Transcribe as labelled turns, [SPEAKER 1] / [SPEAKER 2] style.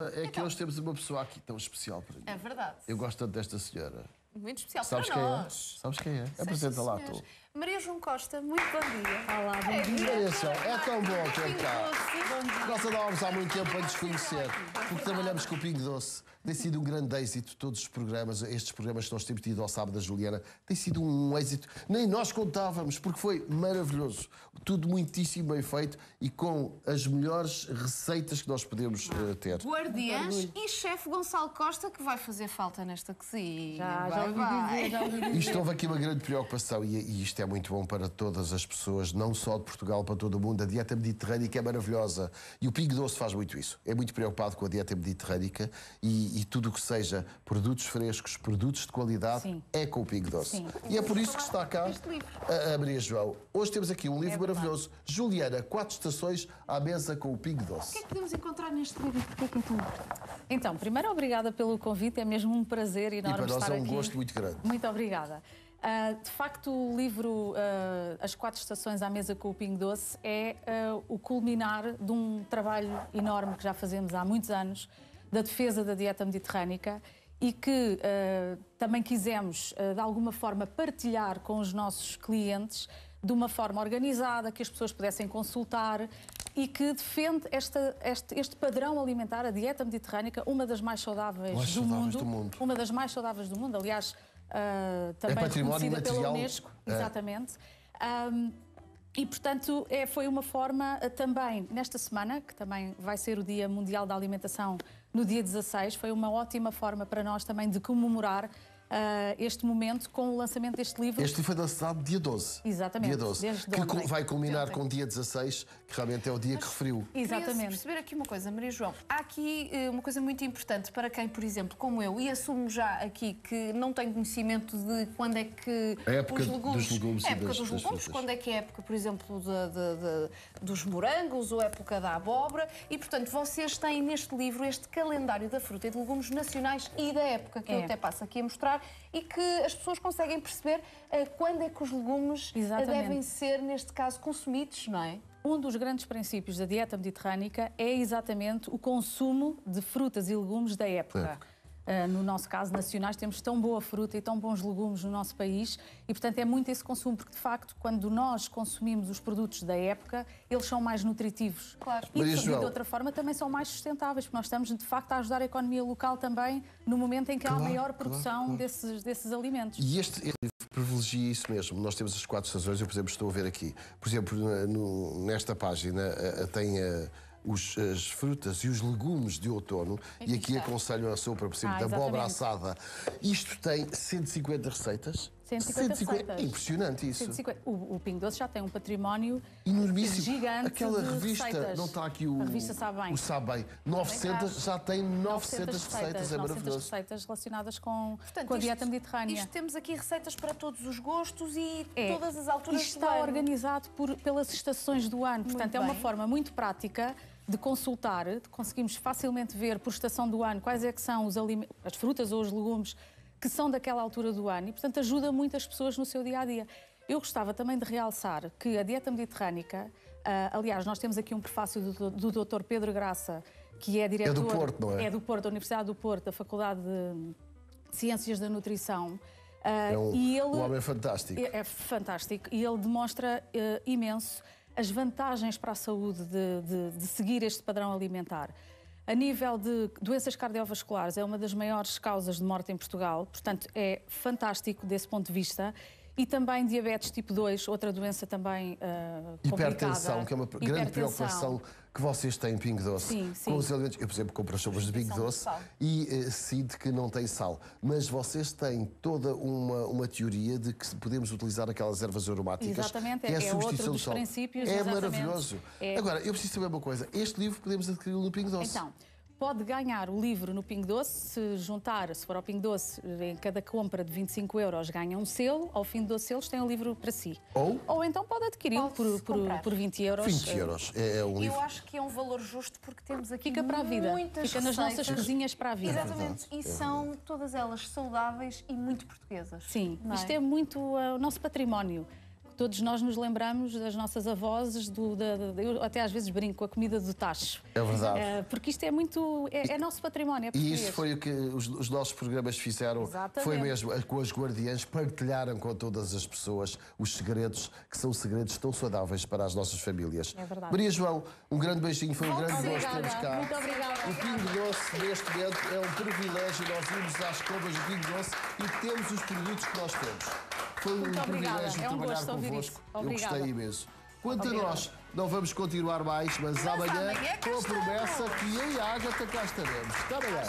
[SPEAKER 1] É que hoje temos uma pessoa aqui tão especial para mim.
[SPEAKER 2] É verdade.
[SPEAKER 1] Eu gosto tanto desta senhora.
[SPEAKER 2] Muito especial
[SPEAKER 1] Sabes
[SPEAKER 2] para
[SPEAKER 1] quem
[SPEAKER 2] nós.
[SPEAKER 1] é? Sabes quem é? Apresenta lá tu.
[SPEAKER 2] Maria João Costa, muito bom dia.
[SPEAKER 3] Olá, bom dia.
[SPEAKER 1] Olha só, é tão bom ter cá.
[SPEAKER 2] Doce.
[SPEAKER 1] Nós andávamos há muito tempo a nos conhecer, porque trabalhamos com o Pingo Doce. Tem sido um grande êxito todos os programas, estes programas que nós temos tido ao sábado da Juliana, tem sido um êxito. Nem nós contávamos, porque foi maravilhoso. Tudo muitíssimo bem feito e com as melhores receitas que nós podemos eh, ter.
[SPEAKER 2] Guardiãs e chefe Gonçalo Costa, que vai fazer falta nesta cozinha.
[SPEAKER 3] Já, já
[SPEAKER 2] vai,
[SPEAKER 3] ouvi
[SPEAKER 2] vai.
[SPEAKER 3] dizer, já ouvi dizer.
[SPEAKER 1] Isto houve aqui uma grande preocupação e, e isto é muito bom para todas as pessoas, não só de Portugal, para todo o mundo. A dieta mediterrânica é maravilhosa e o Pingo Doce faz muito isso. É muito preocupado com a dieta mediterrânica e, e tudo o que seja produtos frescos, produtos de qualidade,
[SPEAKER 3] Sim.
[SPEAKER 1] é com o Pingo Doce.
[SPEAKER 3] Sim.
[SPEAKER 1] E é por isso que está cá
[SPEAKER 2] Este livro.
[SPEAKER 1] a, a Maria João. Hoje temos aqui um livro
[SPEAKER 2] É
[SPEAKER 1] maravilhoso. Juliana, quatro estações à mesa com o Pingo
[SPEAKER 2] O que
[SPEAKER 1] Doce.
[SPEAKER 2] é que podemos encontrar neste livro? Porquê que é tão
[SPEAKER 3] Então, primeiro, obrigada pelo convite, é mesmo um prazer
[SPEAKER 1] E
[SPEAKER 3] enorme
[SPEAKER 1] para nós
[SPEAKER 3] estar
[SPEAKER 1] é um
[SPEAKER 3] aqui.
[SPEAKER 1] gosto muito grande.
[SPEAKER 3] Muito obrigada. Ah, de facto, o livro ah, As Quatro Estações à Mesa com o Pingo Doce é ah, o culminar de um trabalho enorme que já fazemos há muitos anos da defesa da dieta mediterrânica e que também quisemos, de alguma forma, partilhar com os nossos clientes de uma forma organizada, que as pessoas pudessem consultar e que defende esta- este, este padrão alimentar, a dieta mediterrânica, uma das mais saudáveis,
[SPEAKER 1] Mais
[SPEAKER 3] do,
[SPEAKER 1] saudáveis
[SPEAKER 3] mundo,
[SPEAKER 1] do mundo.
[SPEAKER 3] uma das mais saudáveis do mundo, aliás, ah, também
[SPEAKER 1] património
[SPEAKER 3] reconhecida pela Unesco,
[SPEAKER 1] é.
[SPEAKER 3] exatamente. Ahm, e, portanto, é, foi uma forma ah, também, nesta semana, que também vai ser o Dia Mundial da Alimentação, no dia 16, foi uma ótima forma para nós também de comemorar este momento com o lançamento deste livro.
[SPEAKER 1] Este livro foi lançado dia 12.
[SPEAKER 3] Exatamente,
[SPEAKER 1] Dia 12.
[SPEAKER 3] desde
[SPEAKER 1] que
[SPEAKER 3] ontem.
[SPEAKER 1] vai culminar com o dia 16, que realmente é o dia que referiu.
[SPEAKER 2] Queria
[SPEAKER 3] Exatamente.
[SPEAKER 2] perceber aqui uma coisa, Maria João. Há aqui eh, uma coisa muito importante para quem, por exemplo, como eu, e assumo já aqui que não tem conhecimento de quando é que
[SPEAKER 1] A época
[SPEAKER 2] os legumes.
[SPEAKER 1] dos legumes
[SPEAKER 2] a
[SPEAKER 1] e
[SPEAKER 2] época
[SPEAKER 1] das-
[SPEAKER 2] dos
[SPEAKER 1] das
[SPEAKER 2] legumes,
[SPEAKER 1] frutas.
[SPEAKER 2] quando é que é a época, por exemplo, de- de- de- dos morangos ou a época da abóbora. E, portanto, vocês têm neste livro este calendário da fruta e de legumes nacionais e da época, que eu
[SPEAKER 3] É.
[SPEAKER 2] até passo aqui a mostrar, e que as pessoas conseguem perceber eh, quando é que os legumes eh,
[SPEAKER 3] Exatamente.
[SPEAKER 2] devem ser, neste caso, consumidos, não é?
[SPEAKER 3] Um dos grandes princípios da dieta mediterrânica é exatamente o consumo de frutas e legumes da época. Ah, no nosso caso, nacionais, temos tão boa fruta e tão bons legumes no nosso país e, portanto, é muito esse consumo, porque, de facto, quando nós consumimos os produtos da época, eles são mais nutritivos.
[SPEAKER 2] Claro.
[SPEAKER 3] E,
[SPEAKER 1] Maria
[SPEAKER 3] de-
[SPEAKER 1] João.
[SPEAKER 3] outra forma, também são mais sustentáveis, porque nós estamos, de facto, a ajudar a economia local também no momento em que há
[SPEAKER 1] Claro,
[SPEAKER 3] a maior
[SPEAKER 1] claro,
[SPEAKER 3] produção
[SPEAKER 1] claro.
[SPEAKER 3] Desses, desses alimentos.
[SPEAKER 1] E este, livro privilegia isso mesmo. Nós temos as quatro estações, eu, por exemplo, estou a ver aqui. Por exemplo, no- nesta página tem eh, os- as frutas e os legumes de outono e aqui
[SPEAKER 2] está.
[SPEAKER 1] aconselham a sopa, por exemplo,
[SPEAKER 3] Ah,
[SPEAKER 1] da abóbora assada. Isto tem 150 receitas.
[SPEAKER 3] 150 receitas.
[SPEAKER 1] Impressionante isso.
[SPEAKER 3] 150 O, o Pingo Doce já tem um património
[SPEAKER 1] Enormíssimo.
[SPEAKER 3] gigante
[SPEAKER 1] Aquela
[SPEAKER 3] de
[SPEAKER 1] revista,
[SPEAKER 3] receitas.
[SPEAKER 1] não está aqui o.
[SPEAKER 3] A revista Sabe Bem.
[SPEAKER 1] O Sabe Bem. 900, já tem 900, receitas, é
[SPEAKER 3] 900
[SPEAKER 1] maravilhoso.
[SPEAKER 3] receitas relacionadas com,
[SPEAKER 2] Portanto,
[SPEAKER 3] com a
[SPEAKER 2] isto-
[SPEAKER 3] dieta mediterrânea.
[SPEAKER 2] Isto temos aqui receitas para todos os gostos e
[SPEAKER 3] É.
[SPEAKER 2] todas as alturas
[SPEAKER 3] Isto
[SPEAKER 2] do
[SPEAKER 3] está
[SPEAKER 2] ano.
[SPEAKER 3] organizado por, pelas estações do ano. Portanto, é uma
[SPEAKER 2] bem.
[SPEAKER 3] forma muito prática de consultar, conseguimos facilmente ver por estação do ano quais é que são os alime- as frutas ou os legumes que são daquela altura do ano e, portanto, ajuda muitas pessoas no seu dia a dia. Eu gostava também de realçar que a dieta mediterrânica, ah, aliás, nós temos aqui um prefácio do, do Dr. Pedro Graça, que é diretor.
[SPEAKER 1] Porto, não é?
[SPEAKER 3] É do Porto, da Universidade do Porto, da Faculdade de Ciências da Nutrição. Ah,
[SPEAKER 1] É um,
[SPEAKER 3] e ele,
[SPEAKER 1] um homem fantástico.
[SPEAKER 3] é, é fantástico e ele demonstra eh, imenso as vantagens para a saúde de, de- de seguir este padrão alimentar. A nível de doenças cardiovasculares, é uma das maiores causas de morte em Portugal, portanto, é fantástico desse ponto de vista. E também diabetes tipo 2, outra doença também
[SPEAKER 1] Hipertensão,
[SPEAKER 3] complicada.
[SPEAKER 1] que é uma grande
[SPEAKER 3] Hipertensão.
[SPEAKER 1] preocupação que vocês têm Pingo Doce.
[SPEAKER 3] Sim, sim.
[SPEAKER 1] Com os alimentos. Eu, por exemplo, compro as sopas de Pingo Doce e eh, sinto que não tem sal. Mas vocês têm toda uma, uma teoria de que podemos utilizar aquelas ervas aromáticas.
[SPEAKER 3] Exatamente,
[SPEAKER 1] que é, a
[SPEAKER 3] é
[SPEAKER 1] substituição
[SPEAKER 3] outro dos
[SPEAKER 1] do sal.
[SPEAKER 3] princípios,
[SPEAKER 1] É
[SPEAKER 3] exatamente.
[SPEAKER 1] maravilhoso.
[SPEAKER 3] É.
[SPEAKER 1] Agora, eu preciso saber uma coisa. Este livro podemos adquiri-lo no Pingo Doce.
[SPEAKER 3] Então, pode ganhar o livro no Pingo Doce, se juntar, se for ao Pingo Doce, em cada compra de 25 euros ganha um selo, ao fim de 12 selos tem o livro para si.
[SPEAKER 1] Ou?
[SPEAKER 3] Ou então pode adquiri-lo por, por, por 20 euros.
[SPEAKER 1] 20
[SPEAKER 3] Eh,
[SPEAKER 1] euros. É, é um
[SPEAKER 2] Eu
[SPEAKER 1] livro.
[SPEAKER 2] acho que é um valor justo porque temos aqui
[SPEAKER 3] Fica para a vida.
[SPEAKER 2] muitas
[SPEAKER 3] Fica nas nossas
[SPEAKER 2] receitas.
[SPEAKER 3] cozinhas para a vida.
[SPEAKER 2] Exatamente. E são todas elas saudáveis e muito portuguesas.
[SPEAKER 3] Sim,
[SPEAKER 2] não
[SPEAKER 3] isto é muito uh, o nosso património. Todos nós nos lembramos das nossas avós, do, da, da- eu até às vezes brinco com a comida do tacho.
[SPEAKER 1] É verdade.
[SPEAKER 3] Eh, porque isto é muito. é, é nosso património. É
[SPEAKER 1] E isso foi o que os, os nossos programas fizeram.
[SPEAKER 3] Exatamente.
[SPEAKER 1] Foi mesmo eh, com as guardiãs, partilharam com todas as pessoas os segredos, que são segredos tão saudáveis para as nossas famílias.
[SPEAKER 3] É verdade.
[SPEAKER 1] Maria João, um grande beijinho, foi um grande gosto
[SPEAKER 3] Obrigada.
[SPEAKER 1] termos cá.
[SPEAKER 3] Muito obrigada.
[SPEAKER 1] O Pingo Doce, neste momento, é um privilégio. Nós irmos às compras do Pingo Doce e temos os produtos que nós temos. Foi um
[SPEAKER 3] obrigada.
[SPEAKER 1] privilégio
[SPEAKER 3] É um
[SPEAKER 1] trabalhar
[SPEAKER 3] gosto
[SPEAKER 1] convosco. Eu gostei imenso. Quanto a
[SPEAKER 3] Obrigada.
[SPEAKER 1] nós, não vamos continuar mais, mas, amanhã,
[SPEAKER 2] amanhã cá
[SPEAKER 1] com a promessa que eu e a Agatha cá estaremos. Até amanhã.